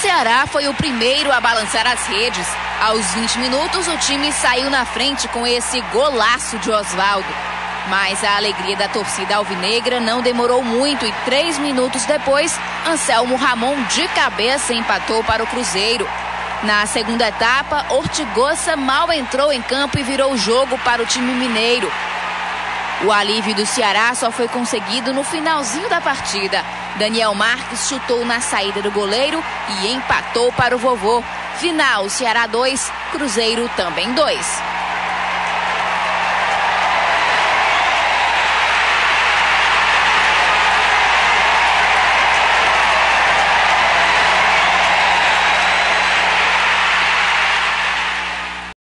Ceará foi o primeiro a balançar as redes. Aos 20 minutos, o time saiu na frente com esse golaço de Oswaldo. Mas a alegria da torcida alvinegra não demorou muito e três minutos depois, Anselmo Ramon de cabeça empatou para o Cruzeiro. Na segunda etapa, Ortigosa mal entrou em campo e virou o jogo para o time mineiro. O alívio do Ceará só foi conseguido no finalzinho da partida. Daniel Marques chutou na saída do goleiro e empatou para o vovô. Final: Ceará 2, Cruzeiro também 2.